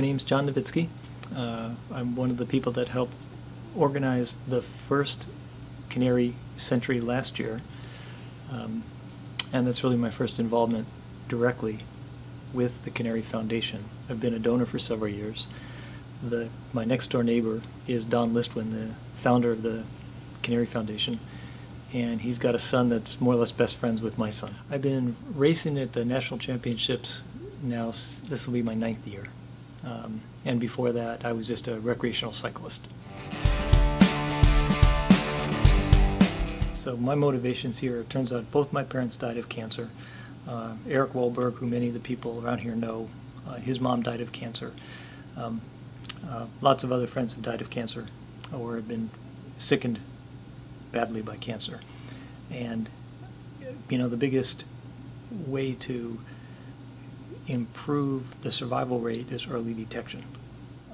My name's John Novitsky. Uh, I'm one of the people that helped organize the first Canary Century last year. Um, and that's really my first involvement directly with the Canary Foundation. I've been a donor for several years. The, my next door neighbor is Don Listwin, the founder of the Canary Foundation, and he's got a son that's more or less best friends with my son. I've been racing at the national championships now, this will be my ninth year. Um, and before that, I was just a recreational cyclist. So my motivations here, it turns out both my parents died of cancer. Uh, Eric Wahlberg, who many of the people around here know, uh, his mom died of cancer. Um, uh, lots of other friends have died of cancer or have been sickened badly by cancer. And, you know, the biggest way to improve the survival rate is early detection.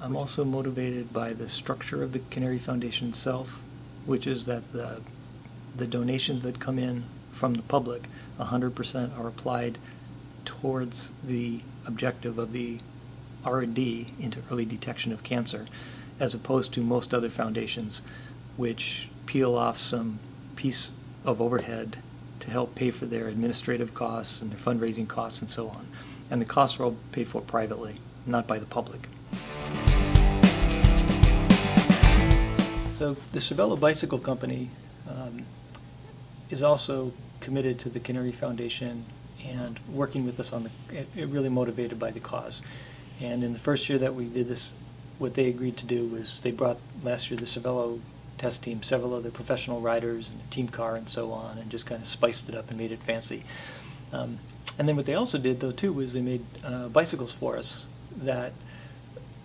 I'm also motivated by the structure of the Canary Foundation itself, which is that the, the donations that come in from the public, 100% are applied towards the objective of the R&D into early detection of cancer, as opposed to most other foundations which peel off some piece of overhead to help pay for their administrative costs and their fundraising costs and so on. And the costs are all paid for privately, not by the public. So the Cervelo Bicycle Company um, is also committed to the Canary Foundation and working with us on the, it, it really motivated by the cause. And in the first year that we did this, what they agreed to do was they brought last year the Cervelo test team, several other professional riders and a team car and so on, and just kind of spiced it up and made it fancy. Um, and then what they also did though too was they made uh, bicycles for us that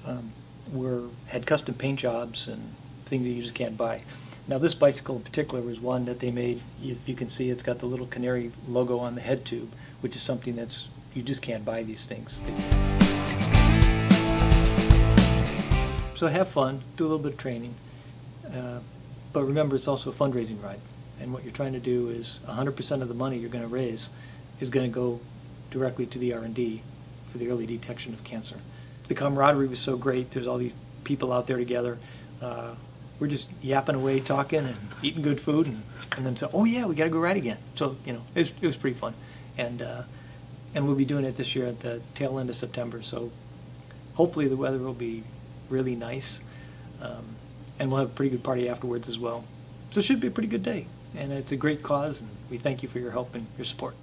um, were had custom paint jobs and things that you just can't buy. Now this bicycle in particular was one that they made, if you can see it's got the little canary logo on the head tube, which is something that's, you just can't buy these things. So have fun, do a little bit of training, uh, but remember it's also a fundraising ride. And what you're trying to do is 100% of the money you're going to raise is going to go directly to the R&D for the early detection of cancer. The camaraderie was so great. There's all these people out there together. Uh, we're just yapping away, talking and eating good food, and, and then say, oh yeah, we got to go ride again. So you know, it was, it was pretty fun, and uh, and we'll be doing it this year at the tail end of September. So hopefully the weather will be really nice, um, and we'll have a pretty good party afterwards as well. So it should be a pretty good day, and it's a great cause, and we thank you for your help and your support.